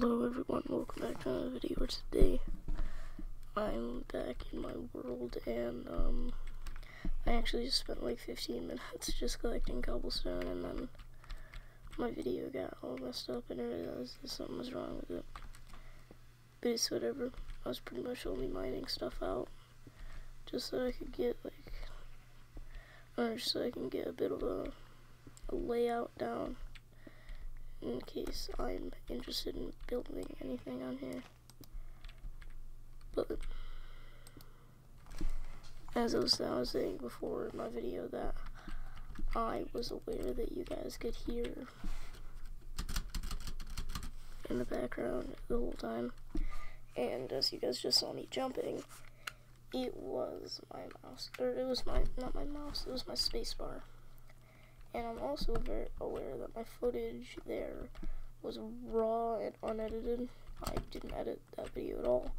Hello everyone, welcome back to another video today. I'm back in my world and um I actually just spent like 15 minutes just collecting cobblestone and then my video got all messed up and I realized that something was wrong with it. But it's whatever. I was pretty much only mining stuff out just so I could get like or just so I can get a bit of a, a layout down in case I'm interested in building anything on here. But as I was, I was saying before in my video that I was aware that you guys could hear in the background the whole time. And as you guys just saw me jumping, it was my mouse, or it was my, not my mouse, it was my spacebar. And I'm also very aware that my footage there was raw and unedited. I didn't edit that video at all.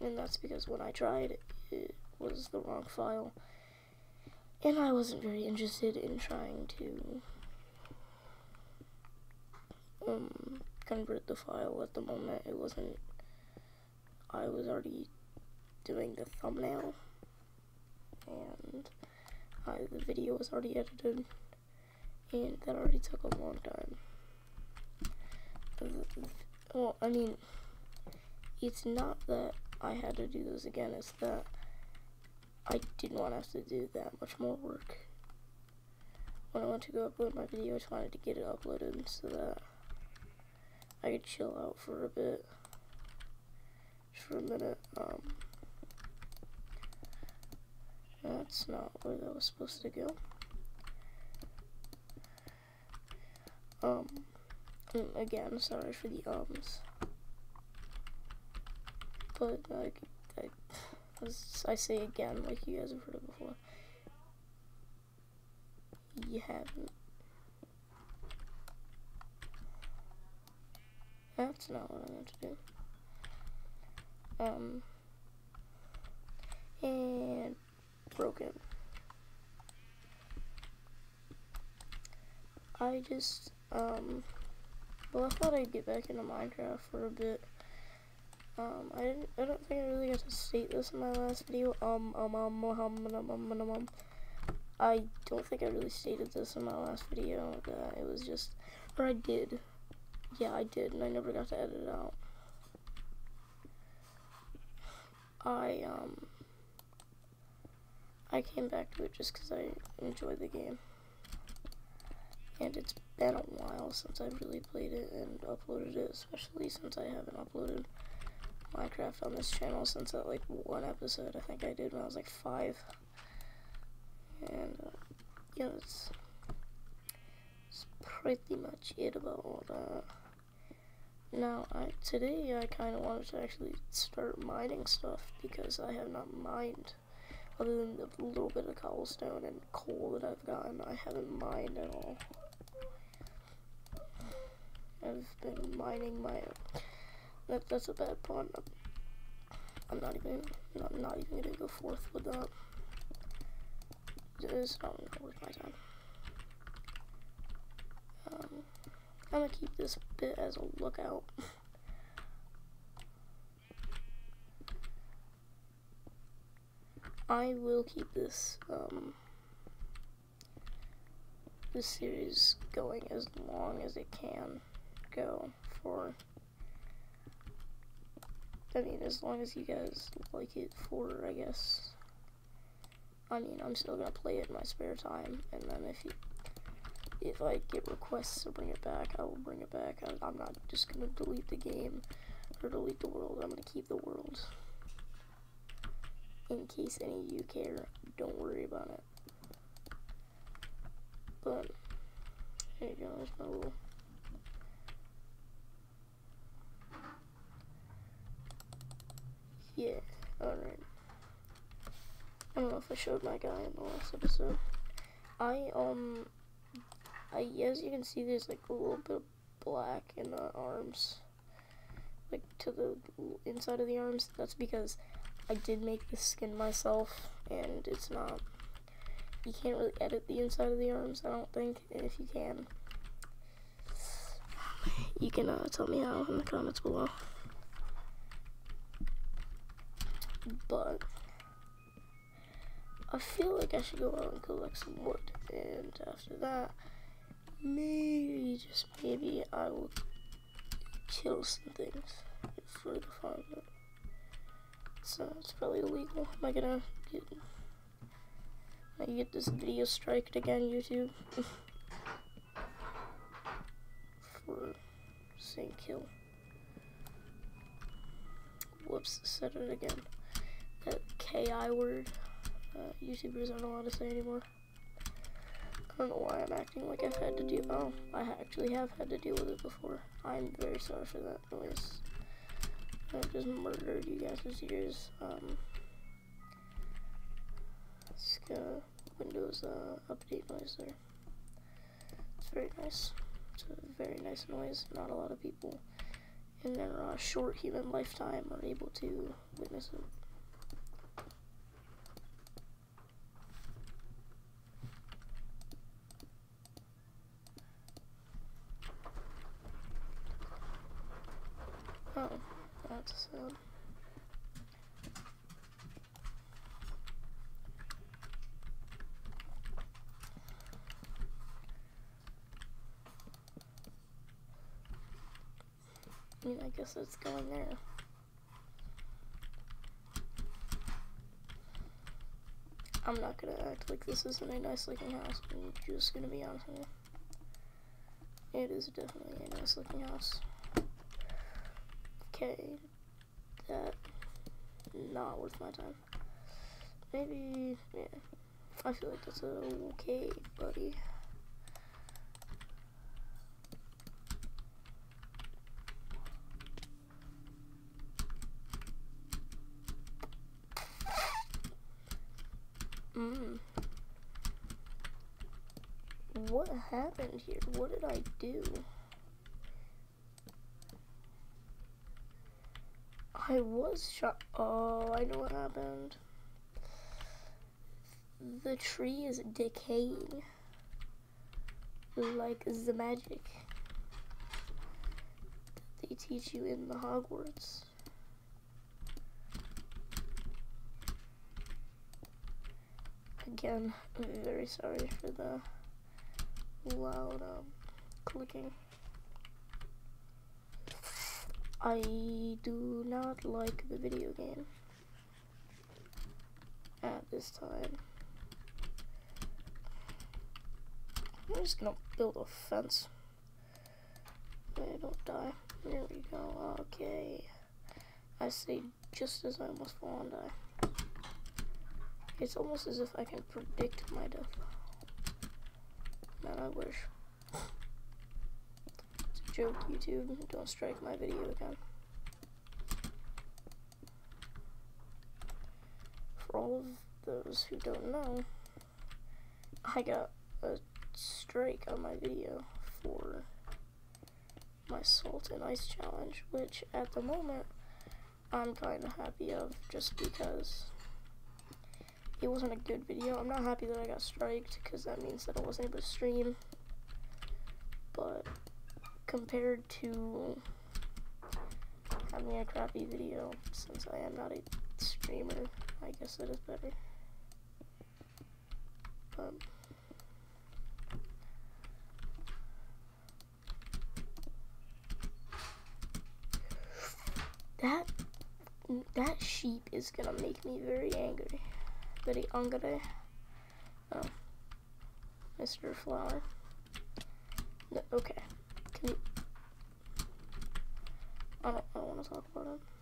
And that's because when I tried, it was the wrong file. And I wasn't very interested in trying to um, convert the file at the moment. It wasn't, I was already doing the thumbnail. And I, the video was already edited and that already took a long time. Well, I mean, it's not that I had to do this again, it's that I didn't want to have to do that much more work. When I went to go upload my video, I just wanted to get it uploaded so that I could chill out for a bit. Just for a minute. Um, that's not where that was supposed to go. Um, again, sorry for the ums. But, like, I, as I say again, like you guys have heard it before. You haven't. That's not what I meant to do. Um, and broken. I just um, well, I thought I'd get back into Minecraft for a bit. Um, I didn't, I don't think I really got to state this in my last video. Um, um, um, um, um, um, um, um, um. I don't think I really stated this in my last video. It was just, or I did. Yeah, I did, and I never got to edit it out. I, um, I came back to it just because I enjoyed the game and it's been a while since I've really played it and uploaded it, especially since I haven't uploaded Minecraft on this channel since that like one episode I think I did when I was like five. And uh, yeah, that's, that's pretty much it about all that. Now, I, today I kind of wanted to actually start mining stuff because I have not mined, other than the little bit of cobblestone and coal that I've gotten, I haven't mined at all. I've been mining my. That, that's a bad pun. I'm not even. I'm not even gonna go forth with that. It's not gonna worth my time. Um, I'm gonna keep this bit as a lookout. I will keep this um, this series going as long as it can go for. I mean, as long as you guys like it for, I guess. I mean, I'm still gonna play it in my spare time, and then if you, if I get requests to bring it back, I will bring it back. I, I'm not just gonna delete the game or delete the world. I'm gonna keep the world. In case any of you care, don't worry about it. But, there you go, there's my little Yeah, alright. I don't know if I showed my guy in the last episode. I, um, I, as you can see, there's like a little bit of black in the arms. Like to the inside of the arms. That's because I did make the skin myself, and it's not, you can't really edit the inside of the arms, I don't think, and if you can, you can uh, tell me how in the comments below. But I feel like I should go out and collect some wood, and after that, maybe just maybe I will kill some things for the farm. So it's probably illegal. Am I gonna get? I get this video striked again, YouTube, for saying kill. Whoops, said it again. That KI word, uh, YouTubers aren't allowed to say anymore. I don't know why I'm acting like I've had to deal. Oh, I actually have had to deal with it before. I'm very sorry for that noise. I just murdered you guys' ears. Um, it's a Windows uh, update noise there. It's very nice. It's a very nice noise. Not a lot of people in their uh, short human lifetime are able to witness it. Oh, that's sad. I mean, I guess it's going there. I'm not gonna act like this isn't a nice looking house. I'm just gonna be honest with you. It is definitely a nice looking house. Okay, that not worth my time. Maybe, yeah. I feel like that's okay, buddy. Mm. What happened here? What did I do? I was shot. Oh, I know what happened. The tree is decaying. Like the magic that they teach you in the Hogwarts. Again, I'm very sorry for the loud um, clicking. I do not like the video game at this time. I'm just gonna build a fence. I don't die. There we go. Okay. I say just as I almost fall and die. It's almost as if I can predict my death. I wish. It's a joke, YouTube. Don't strike my video again. For all of those who don't know, I got a strike on my video for my Salt and Ice challenge, which at the moment I'm kind of happy of just because it wasn't a good video. I'm not happy that I got striked because that means that I wasn't able to stream. But compared to having a crappy video, since I am not a streamer, I guess it is better. But that that sheep is gonna make me very angry very angry. Oh. Mr. Flower. No, okay. Can you... I don't, I don't want to talk about it.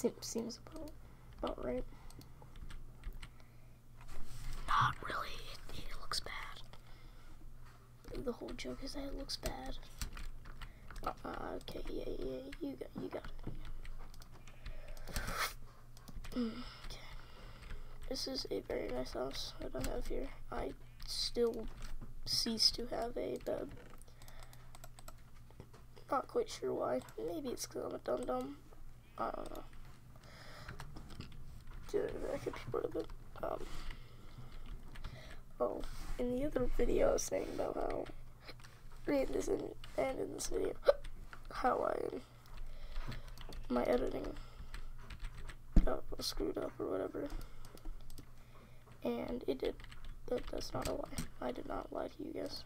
Seems, seems about, about right. Not really. It, it looks bad. The whole joke is that it looks bad. Uh, uh, okay, yeah, yeah, you got, you got it. Mm, okay. This is a very nice house that I have here. I still cease to have a bed. Not quite sure why. Maybe it's because I'm a dum dum. I don't know. That could be part of it. Um, oh, in the other video, I was saying about how, read this in, and in this video, how I, my editing got screwed up or whatever. And it did. That, that's not a lie. I did not lie to you guys.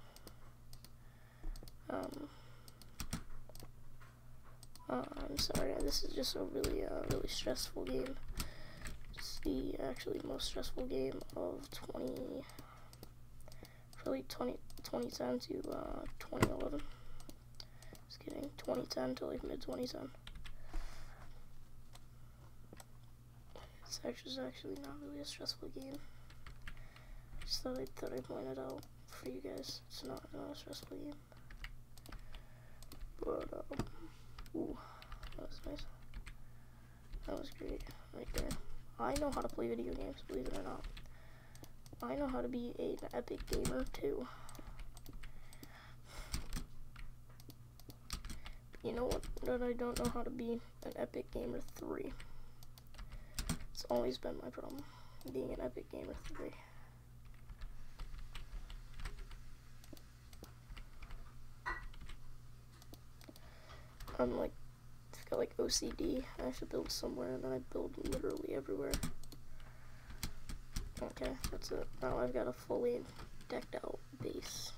Um, uh, I'm sorry. This is just a really, uh, really stressful game. It's the actually most stressful game of 20, probably 20, 2010 to uh, 2011. Just kidding. 2010 to like mid 2010. It's actually, actually not really a stressful game. Just thought I'd, thought I'd point it out for you guys. It's not, not a stressful game. But, um, ooh, that was nice. That was great, right there. I know how to play video games, believe it or not. I know how to be an epic gamer, too. You know what, that I don't know how to be an epic gamer 3. It's always been my problem, being an epic gamer 3. I'm like, like OCD. I have to build somewhere and then I build literally everywhere. Okay, that's it. Now I've got a fully decked out base.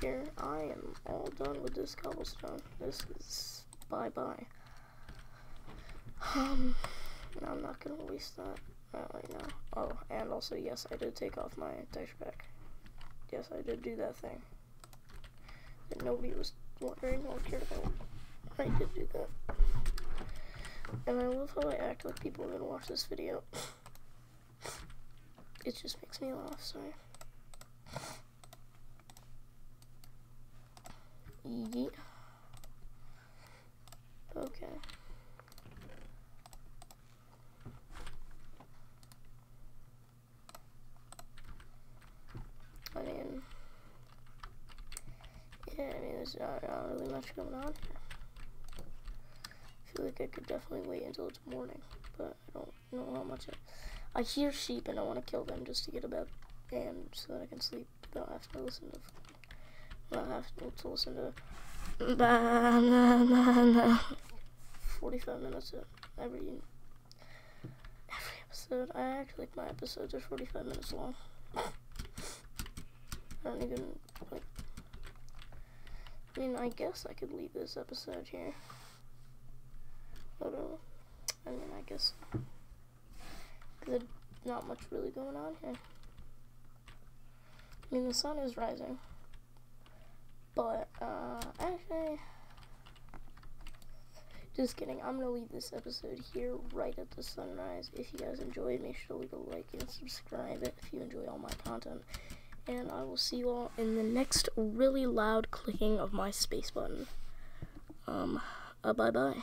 Here, I am all done with this cobblestone. This is bye-bye. Um, I'm not gonna waste that right now. Oh, and also, yes, I did take off my texture pack. Yes, I did do that thing. That nobody was wondering or cared about. I did do that. And I love how I act like people are gonna watch this video. It just makes me laugh, sorry. Okay. I mean, yeah, I mean, there's not, not really much going on here. Like I could definitely wait until it's morning, but I don't know how much I, I hear sheep and I want to kill them just to get a bed and so that I can sleep without having to listen to, not having to listen to, 45 minutes every, every episode. I act like my episodes are 45 minutes long. I don't even, like, I mean, I guess I could leave this episode here. Uh, I mean, I guess there's not much really going on here. I mean, the sun is rising. But, uh, actually, just kidding. I'm gonna leave this episode here right at the sunrise. If you guys enjoyed, make sure to leave a like and subscribe if you enjoy all my content and I will see you all in the next really loud clicking of my space button. Um, uh, bye bye.